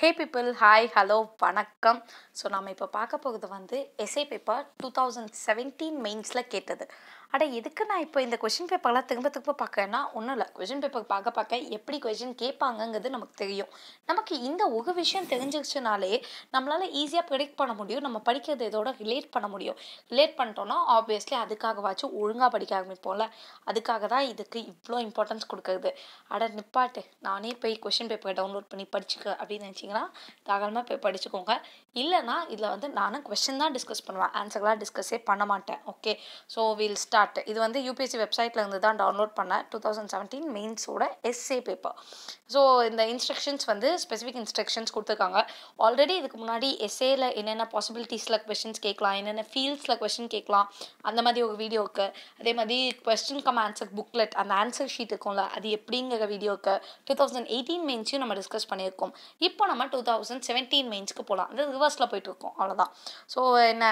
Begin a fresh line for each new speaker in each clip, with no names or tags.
ஹே people hi hello வணக்கம். So நம்ம இப்போ பார்க்க போகிறது வந்து SA paper two thousand seventeen மெயின்ஸில் கேட்டது. அட எதுக்கு நான் இப்போ இந்த கொஷின் பேப்பர்லாம் திரும்ப திரும்ப பார்க்கறேன்னா ஒன்றும் இல்லை. கொஷின் பேப்பர் பார்க்க பார்க்க எப்படி கொஷின் கேட்பாங்கங்கிறது நமக்கு தெரியும். நமக்கு இந்த ஒரு விஷயம் தெரிஞ்சிருச்சுனாலே நம்மளால் ஈஸியாக ப்ரிடிக்ட் பண்ண முடியும். நம்ம படிக்கிறது இதோட ரிலேட் பண்ண முடியும். ரிலேட் பண்ணிட்டோன்னா ஆப்வியஸ்லி அதுக்காகவாச்சும் ஒழுங்காக படிக்க ஆரம்பிப்போம்ல. அதுக்காக தான் இதுக்கு இவ்வளோ இம்பார்ட்டன்ஸ் கொடுக்குறது. அட நிப்பாட்டு. நானே போய் கொஷின் பேப்பரை டவுன்லோட் பண்ணி படிச்சுக்க அப்படின்னு நினச்சிங்கன்னா தாராளமாக போய் படிச்சுக்கோங்க. இல்லைனா இதில் வந்து நானும் கொஷின் தான் டிஸ்கஸ் பண்ணுவேன். ஆன்சர்லாம் டிஸ்கஸே பண்ண மாட்டேன். ஓகே ஸோ வில் ஸ்டார்ட் இது வந்து யூபிஎஸ்சி வெப்சைட்டில் இருந்து தான் டவுன்லோட் பண்ணேன் டூ தௌசண்ட் செவன்டீன் மெயின்ஸோட எஸ்ஏ பேப்பர் ஸோ இந்த இன்ஸ்ட்ரக்ஷன்ஸ் வந்து ஸ்பெசிஃபிக் இன்ஸ்ட்ரக்ஷன்ஸ் கொடுத்துருக்காங்க. ஆல்ரெடி இதுக்கு முன்னாடி எஸ்ஏயில் என்னென்ன பாசிபிலிட்டிஸில் கொஷின்ஸ் கேட்கலாம் என்னென்ன ஃபீல்ட்ஸில் கொஷின் கேட்கலாம் அந்த மாதிரி ஒரு வீடியோவுக்கு அதே மாதிரி கொஸ்டின் கம் ஆன்சர் புக்லெட் அந்த ஆன்சர் ஷீட் இருக்கும்ல அது எப்படிங்கிற வீடியோக்கு டூ தௌசண்ட் எயிட்டீன் மெயின்ஸையும் நம்ம டிஸ்கஸ் பண்ணியிருக்கோம். இப்போ நம்ம டூ தௌசண்ட் செவன்டீன் மெயின்ஸ்க்கு போகலாம் அது ரிவர்ஸில் போயிட்டு இருக்கோம். அவ்வளோதான் ஸோ என்ன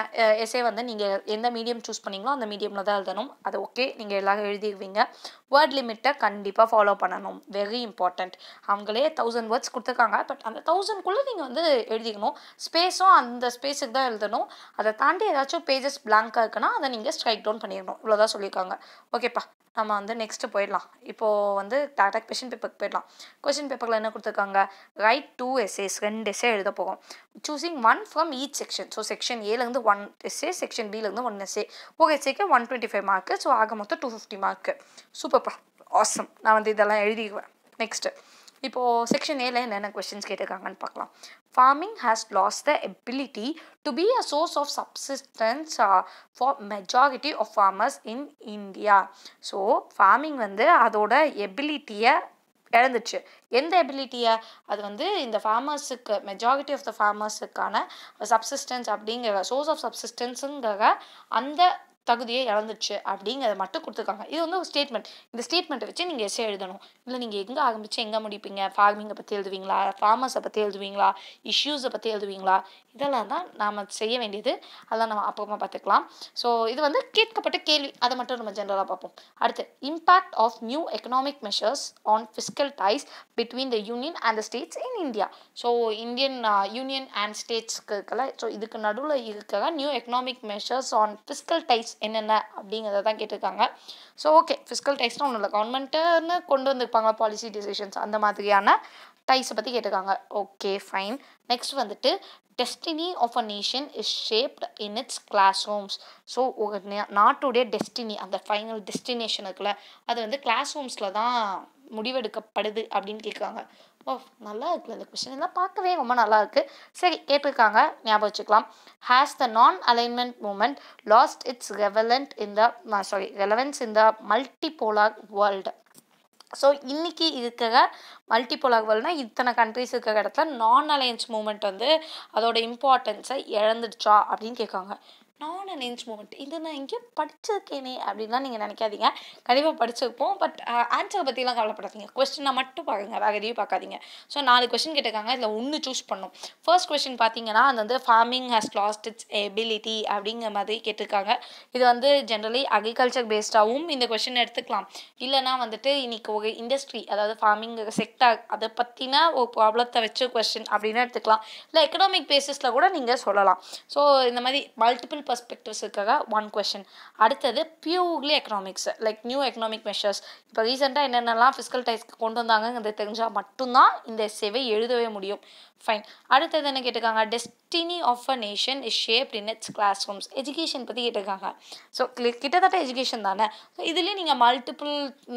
எஸ்ஏ வந்து நீங்கள் எந்த மீடியம் சூஸ் பண்ணீங்களோ அந்த மீடியமில் தான் எழுதணும். அது ஓகே நீங்கள் எல்லாரும் எழுதிடுவீங்க. வேர்ட் லிமிட்டை கண்டிப்பாக ஃபாலோ பண்ணணும். வெரி இம்பார்ட்டண்ட் அவங்களே தௌசண்ட் வேர்ட்ஸ் கொடுத்துருக்காங்க. பட் அந்த தௌசண்ட்குள்ளே நீங்கள் வந்து எழுதிக்கணும். ஸ்பேஸும் அந்த ஸ்பேஸுக்கு தான் எழுதணும். அதை தாண்டி ஏதாச்சும் பேஜஸ் பிளாங்காக இருக்குன்னா அதை நீங்கள் ஸ்ட்ரைக் டவுன் பண்ணிடணும். இவ்வளோதான் சொல்லியிருக்காங்க. ஓகேப்பா நம்ம வந்து நெக்ஸ்ட்டு போயிடலாம். இப்போது வந்து டேரக்ட் கொஷின் பேப்பருக்கு போயிடலாம். கொஷின் பேப்பரில் என்ன கொடுத்துருக்காங்க? ரைட் டூ எஸ்ஏஸ் ரெண்டு எஸ்ஏ எழுத போகும் choosing one from each section so section ஏலேருந்து one S A section பிலேருந்து ஒன் எஸ்ஏ ஒரு எஸ்ஏக்கு one twenty five mark so ஆக மொத்தம் டூ ஃபிஃப்டி மார்க்கு சூப்பர்ப்பா ஆசம் நான் வந்து இதெல்லாம் எழுதிக்குவேன் நெக்ஸ்ட்டு இப்போது செக்ஷன் ஏல என்னென்ன கொஸ்டின்ஸ் கேட்டிருக்காங்கன்னு பார்க்கலாம். Farming has lost the ability to be a source of subsistence for majority of farmers in India so farming வந்து அதோட எபிலிட்டியை இழந்துச்சு. எந்த எபிலிட்டியை அது வந்து இந்த ஃபார்மர்ஸுக்கு மெஜாரிட்டி ஆஃப் த ஃபார்மர்ஸுக்கான சப்சிஸ்டன்ஸ் அப்படிங்கிற சோர்ஸ் ஆஃப் சப்சிஸ்டன்ஸுங்கிற அந்த தகுதியை இழந்துச்சு அப்படிங்கிறத மட்டும் கொடுத்துருக்காங்க. இது வந்து ஒரு ஸ்டேட்மெண்ட் இந்த ஸ்டேட்மெண்ட்டை வச்சு நீங்கள் எஸ்ஏ எழுதணும். இல்லை நீங்கள் எங்கே ஆரம்பித்து எங்கே முடிப்பீங்க? ஃபார்மிங்கை பற்றி எழுதுவீங்களா? ஃபார்மர்ஸை பற்றி எழுதுவீங்களா? இஷ்யூஸை பற்றி எழுதுவீங்களா? இதெல்லாம் தான் நாம் செய்ய வேண்டியது. அதெல்லாம் நம்ம அப்புறமா பார்த்துக்கலாம். ஸோ இது வந்து கேட்கப்பட்ட கேள்வி. அதை மட்டும் நம்ம ஜென்ரலாக பார்ப்போம். அடுத்து impact of new economic measures on fiscal ties between the union and the states in India so Indian union and ஸ்டேட்ஸ்க்கு இருக்கல. ஸோ இதுக்கு நடுவில் இருக்கிற new economic measures on fiscal ties என்னென்ன அப்படிங்கிறத தான் கேட்டிருக்காங்க. ஸோ ஓகே ஃபிஸ்கல் டைஸ்னால் ஒன்றும் இல்லை கவர்மெண்ட்டுன்னு கொண்டு வந்திருப்பாங்க பாலிசி டிசிஷன்ஸ் அந்த மாதிரியான டைஸை பற்றி கேட்டிருக்காங்க. ஓகே ஃபைன் நெக்ஸ்ட் வந்துட்டு destiny of a nation is shaped in its classrooms so ஒரு நாட்டுடைய டெஸ்டினி அந்த ஃபைனல் டெஸ்டினேஷன் இருக்குல்ல அது வந்து கிளாஸ் ரூம்ஸில் தான் முடிவெடுக்கப்படுது அப்படின்னு கேட்குறாங்க ஓ நல்லா இருக்குல்ல இந்த கொஷின் எல்லாம் பார்க்கவே ரொம்ப நல்லா இருக்குது சரி கேட்டிருக்காங்க. ஞாபகம் வச்சுக்கலாம். Has the non alignment movement lost its relevance in the sorry relevance in the multipolar world so இன்றைக்கி இருக்கிற மல்டிபோலார் வேர்ல்டுனா இத்தனை கண்ட்ரிஸ் இருக்கிற இடத்துல நான் அலையன்ஸ் மூமெண்ட் வந்து அதோட இம்பார்ட்டன்ஸை இழந்துடுச்சா அப்படின்னு கேட்காங்க. நான் அன் மூமெண்ட் இது நான் எங்கேயோ படிச்சிருக்கேனே அப்படின்லாம் நீங்கள் நினைக்காதீங்க. கண்டிப்பாக படிச்சிருப்போம். பட் ஆன்சரை பற்றிலாம் கவலைப்படாதீங்க. கொஸ்டினை மட்டும் பாருங்க. வேறு எதையும் பார்க்காதீங்க. ஸோ நாலு கொஸ்டின் கேட்டிருக்காங்க. இதில் ஒன்று சூஸ் பண்ணும் ஃபர்ஸ்ட் கொஸ்டின் பார்த்தீங்கன்னா அது வந்து farming has lost its ability அப்படிங்கிற மாதிரி கேட்டிருக்காங்க. இது வந்து ஜென்ரலி அக்ரிகல்ச்சர் பேஸ்டாகவும் இந்த கொஸ்டின் எடுத்துக்கலாம். இல்லைனா வந்துட்டு இன்றைக்கி ஒரு இண்டஸ்ட்ரி அதாவது ஃபார்மிங் செக்டார் அதை பற்றின ஒரு ப்ராப்ளத்தை வச்சு கொஸ்டின் அப்படின்னு எடுத்துக்கலாம். இல்லை எக்கனாமிக் பேசிஸில் கூட நீங்கள் சொல்லலாம். ஸோ இந்த மாதிரி மல்டிபிள் பர்ஸ்பெக்டிவ்ஸ் இருக்கிற ஒன் கொஷின் அடுத்தது purely economics like new economic measures இப்போ ரீசெண்டாக என்னென்னலாம் ஃபிஸ்கல் டைஸ்க்கு கொண்டு வந்தாங்கங்கிறது தெரிஞ்சால் மட்டும்தான் இந்த எஸ்ஏவை எழுதவே முடியும். ஃபைன் அடுத்தது என்ன கேட்டிருக்காங்க? Destiny of a nation is shaped in its classrooms education பற்றி கேட்டிருக்காங்க ஸோ கிட்டத்தட்ட எஜுகேஷன் தானே. ஸோ இதுலேயே நீங்கள் மல்டிபிள்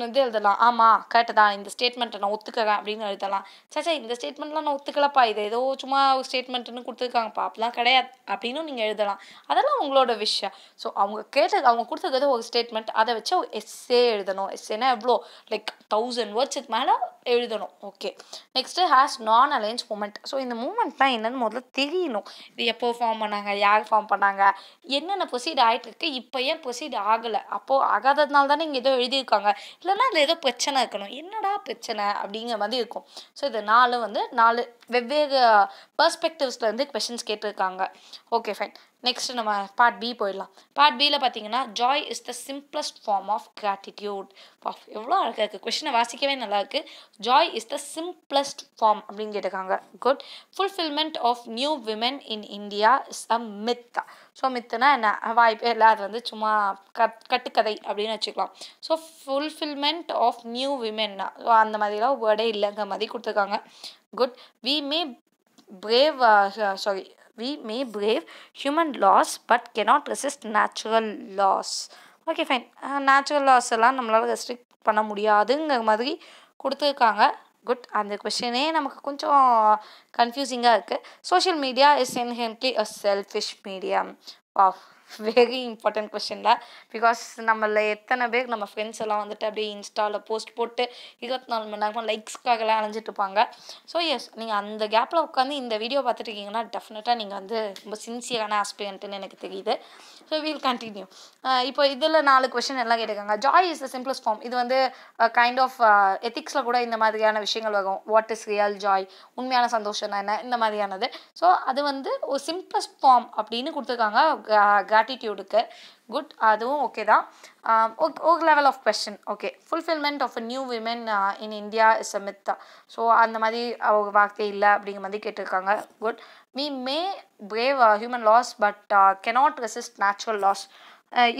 இது எழுதலாம். ஆமாம் கரெக்டு தான் இந்த ஸ்டேட்மெண்ட்டை நான் ஒத்துக்கிறேன் அப்படின்னு எழுதலாம். சாச்சா இந்த ஸ்டேட்மெண்ட்லாம் நான் ஒத்துக்கலப்பா. இது ஏதோ சும்மா ஒரு ஸ்டேட்மெண்ட்டுன்னு கொடுத்துருக்காங்கப்பா. அப்படிலாம் கிடையாது. அப்படின்னு நீங்கள் எழுதலாம். அதெல்லாம் உங்களோட விஷயம் ஸோ அவங்க கேட்டது அவங்க கொடுத்துருக்கிறது ஒரு ஸ்டேட்மெண்ட் அதை வச்சு எஸ்ஸே எழுதணும். எஸ்ஸேனா எவ்வளோ? லைக் தௌசண்ட் வேர்ட்ஸுக்கு மேலே எழுதணும். Okay next has non alliance movement so இந்த மூமெண்ட்லாம் என்னன்னு முதல்ல தெரியணும். இது எப்போ ஃபார்ம் பண்ணாங்க? யார் ஃபார்ம் பண்ணாங்க? என்னென்ன ப்ரொசீட் ஆகிட்டுருக்கு இப்போ ஏன் ப்ரொசீட் ஆகலை? அப்போது ஆகாததுனால தானே இங்கே ஏதோ எழுதியிருக்காங்க. இல்லைன்னா அதில் ஏதோ பிரச்சனை இருக்கணும். என்னடா பிரச்சனை? அப்படிங்கிற மாதிரி இருக்கும். ஸோ இது நாலு வந்து நாலு வெவ்வேறு பர்ஸ்பெக்டிவ்ஸ்லேருந்து கொஷின்ஸ் கேட்டிருக்காங்க. ஓகே ஃபைன் நெக்ஸ்ட் நம்ம பார்ட் பி போயிடலாம். பார்ட் பியில் பார்த்தீங்கன்னா joy is the simplest form of gratitude எவ்வளோ அழகாக இருக்குது கொஷினை வாசிக்கவே நல்லா இருக்குது joy is the simplest form அப்படின்னு கேட்டிருக்காங்க. Good fulfilment of new women in India is a Middha so மித்துனா என்ன? வாய்ப்பே இல்லை. அது வந்து சும்மா கட் கட்டுக்கதை அப்படின்னு வச்சுக்கலாம். ஸோ ஃபுல்ஃபில்மெண்ட் ஆஃப் நியூ விமென்னா ஸோ அந்த மாதிரிலாம் வேர்டே இல்லைங்கிற மாதிரி கொடுத்துருக்காங்க. Good we may brave sorry uh, we may brave human laws but cannot resist natural laws okay fine natural laws எல்லாம் நம்மளால் ரெஸ்ட்ரிக்ட் பண்ண முடியாதுங்கிற மாதிரி கொடுத்துருக்காங்க. குட் அந்த கொஷினே நமக்கு கொஞ்சம் கன்ஃபியூசிங்காக இருக்குது social media is inherently a selfish medium of very important தான். பிகாஸ் நம்மள எத்தனை பேர் நம்ம ஃப்ரெண்ட்ஸ் எல்லாம் வந்துட்டு அப்படியே இன்ஸ்டாவில் போஸ்ட் போட்டு இருபத்தி நாலு மணி நேரமாக லைக்ஸ்க்காகலாம் அலைஞ்சிட்ருப்பாங்க ஸோ எஸ் நீங்கள் அந்த கேப்பில் உட்காந்து இந்த வீடியோ பார்த்துட்டு இருக்கீங்கன்னா டெஃபினட்டாக நீங்கள் வந்து ரொம்ப சின்சியரான ஆஸ்பிரண்ட்டுன்னு எனக்கு தெரியுது. ஸோ வீல் கண்டினியூ இப்போ இதில் நாலு கொஷின் எல்லாம் கேட்டிருக்காங்க. Joy is the simplest form இது வந்து கைண்ட் ஆஃப் எத்திக்ஸில் கூட இந்த மாதிரியான விஷயங்கள் வரும். வாட் இஸ் ரியல் ஜாய் உண்மையான சந்தோஷம்னா என்ன? இந்த மாதிரியானது. ஸோ அது வந்து ஒரு சிம்பிளஸ்ட் ஃபார்ம் அப்படின்னு கொடுத்துருக்காங்க கிராட்டிடியூடுக்கு uh, குட் அதுவும் ஓகே தான். ஒரு level of question okay fulfilment of a new women in India is a Middha so அந்த மாதிரி அவங்க வார்த்தை இல்லை அப்படிங்கிற மாதிரி கேட்டிருக்காங்க. Good we may brave human loss but cannot resist natural loss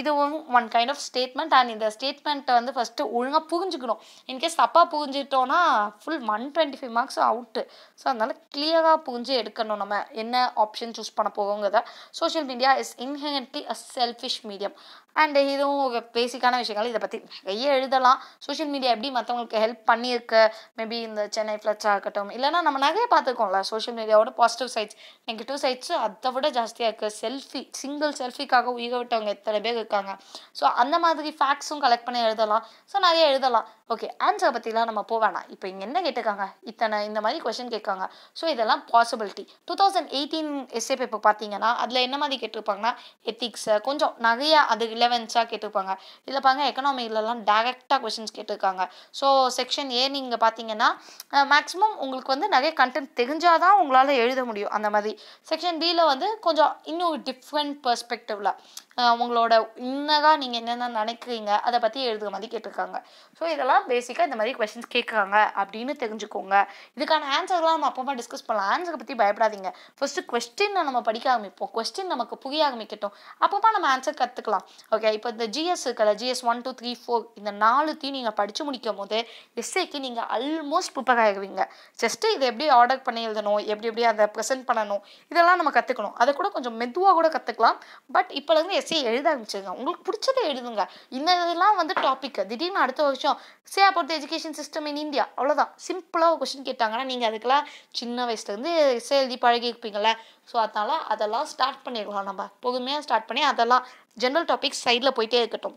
இதுவும் one kind of statement and இந்த ஸ்டேட்மெண்ட்டை வந்து ஃபஸ்ட்டு ஒழுங்காக புரிஞ்சுக்கணும். இன்கேஸ் தப்பாக புரிஞ்சுட்டோன்னா full one twenty five marks out so அதனால் கிளியராக புரிஞ்சு எடுக்கணும் நம்ம. என்ன ஆப்ஷன் சூஸ் பண்ண போகிறோங்கிறத social media is inherently a selfish medium and இதுவும் ஒரு பேசிக்கான விஷயங்கள். இதை பற்றி நிறைய எழுதலாம். சோஷியல் மீடியா எப்படி மற்றவங்களுக்கு ஹெல்ப் பண்ணியிருக்கு? மேபி இந்த சென்னை ஃப்ளட்ஸாக இருக்கட்டும் இல்லைனா நம்ம நிறைய பார்த்துருக்கோம்ல சோஷியல் மீடியாவோட பாசிட்டிவ் சைட்ஸ் நெகட்டிவ் சைட்ஸு அதை விட ஜாஸ்தியாக இருக்குது செல்ஃபி சிங்கிள் செல்ஃபிக்காக உயிரை விட்டவங்க எத்தனை பேர் இருக்காங்க? ஸோ அந்த மாதிரி ஃபேக்ட்ஸும் கலெக்ட் பண்ணி எழுதலாம். ஸோ நிறைய எழுதலாம். ஓகே ஆன்சரை பற்றிலாம் நம்ம போவேணாம் இப்போ இங்கே என்ன கேட்டிருக்காங்க? இத்தனை இந்த மாதிரி கொஷின் கேட்காங்க. ஸோ இதெல்லாம் possibility two thousand eighteen SA paper பார்த்தீங்கன்னா அதில் என்ன மாதிரி கேட்டிருப்பாங்கன்னா எத்திக்ஸை கொஞ்சம் நிறைய அது ரிலவென்ஸாக கேட்டிருப்பாங்க. இதில் பாருங்க எக்கனாமிலலாம் டேரெக்டாக கொஷின்ஸ் கேட்டிருக்காங்க. ஸோ செக்ஷன் ஏ நீங்கள் பார்த்தீங்கன்னா மேக்ஸிமம் உங்களுக்கு வந்து நிறைய கண்டென்ட் தெரிஞ்சால் தான் உங்களால் எழுத முடியும் அந்த மாதிரி. செக்ஷன் பியில் வந்து கொஞ்சம் இன்னும் டிஃப்ரெண்ட் பர்ஸ்பெக்டிவில் உங்களோட இன்னதாக நீங்கள் என்னென்ன நினைக்கிறீங்க அதை பற்றி எழுதுகிற மாதிரி கேட்டிருக்காங்க. ஸோ இதெல்லாம் பேசிக்காக இந்த மாதிரி கொஷின்ஸ் கேட்குறாங்க அப்படின்னு தெரிஞ்சுக்கோங்க. இதுக்கான ஆன்சர்லாம் நம்ம அப்பமா டிஸ்கஸ் பண்ணலாம். ஆன்சரை பற்றி பயப்படாதீங்க. ஃபஸ்ட்டு கொஸ்டினை நம்ம படிக்க ஆரம்பிப்போம். கொஸ்டின் நமக்கு புரிய ஆரம்பிக்கட்டும். அப்பப்போ நம்ம ஆன்சர் கற்றுக்கலாம் ஓகே இப்போ இந்த ஜிஎஸ் இருக்கல GS one two three four இந்த நாலுத்தையும் நீங்கள் படித்து முடிக்கும் போது எஸ்ஏக்கு நீங்கள் ஆல்மோஸ்ட் ப்ரிப்பேர் ஆகிடுவீங்க ஜஸ்ட்டு இதை எப்படி ஆர்டர் பண்ணி எழுதணும்? எப்படி எப்படி அதை ப்ரெசென்ட் பண்ணணும்? இதெல்லாம் நம்ம கற்றுக்கணும் அதை கூட கொஞ்சம் மெதுவாக கூட கற்றுக்கலாம் பட் இப்போலேருந்து எஸ்ஏ எழுத ஆரம்பிச்சிருங்க. உங்களுக்கு பிடிச்சதை எழுதுங்க. இந்த இதெல்லாம் வந்து டாபிக் திடீர்னு அடுத்த வருஷம் say about education system in India அவ்வளோதான் சிம்பிளாக ஒரு கொஷின் கேட்டாங்கன்னா நீங்கள் அதுக்கெல்லாம் சின்ன வயசுலேருந்து இசை எழுதி பழகிருப்பீங்கள ஸோ அதனால் அதெல்லாம் ஸ்டார்ட் பண்ணிடலாம் நம்ம. பொறுமையாக ஸ்டார்ட் பண்ணி அதெல்லாம் ஜென்ரல் டாபிக்ஸ் சைடில் போயிட்டே இருக்கட்டும்.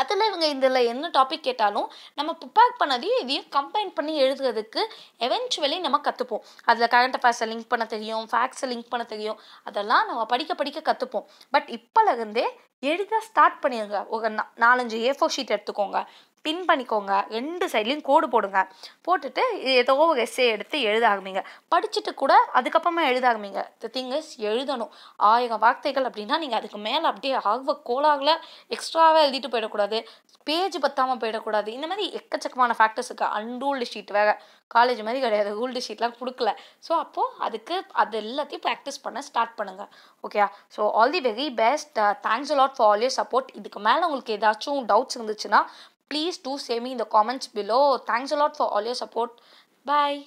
அதில் இவங்க இதில் என்ன டாபிக் கேட்டாலும் நம்ம ப்ரிப்பேர் பண்ணதையும் இதையும் கம்பைன் பண்ணி எழுதுறதுக்கு எவென்ச்சுவலி நம்ம கற்றுப்போம் அதில் கரண்ட் அஃபேர்ஸை லிங்க் பண்ண தெரியும் ஃபேக்ட்ஸை லிங்க் பண்ண தெரியும். அதெல்லாம் நம்ம படிக்க படிக்க கற்றுப்போம் பட் இப்போலேருந்தே எழுத ஸ்டார்ட் பண்ணிடுங்க. ஒரு நாலஞ்சு ஏ ஃபோர் ஷீட் எடுத்துக்கோங்க. பின் பண்ணிக்கோங்க. ரெண்டு சைட்லேயும் கோடு போடுங்க. போட்டுட்டு ஏதோ ஒரு எஸ்ஸே எடுத்து எழுத ஆரம்பிங்க படிச்சுட்டு கூட அதுக்கப்புறமா எழுத ஆரம்பிங்க த திங் இஸ் எழுதணும். ஆயிரம் வார்த்தைகள் அப்படின்னா நீங்கள் அதுக்கு மேலே அப்படியே ஆர்வ கோலாகல எக்ஸ்ட்ராவாக எழுதிட்டு போயிடக்கூடாது. பேஜ் பத்தாமல் போயிடக்கூடாது. இந்த மாதிரி எக்கச்சக்கமான ஃபேக்டர்ஸ் இருக்குது அன்ரூல்டு ஷீட் வேறு. காலேஜ் மாதிரி கிடையாது. ரூல்டு ஷீட்லாம் கொடுக்கல. ஸோ அப்போது அதுக்கு அது எல்லாத்தையும் ப்ராக்டிஸ் பண்ண ஸ்டார்ட் பண்ணுங்கள் okay so all the very best thanks a lot for all your support இதுக்கு மேலே உங்களுக்கு ஏதாச்சும் டவுட்ஸ் இருந்துச்சுன்னா Please do say me in the comments below. Thanks a lot for all your support. Bye.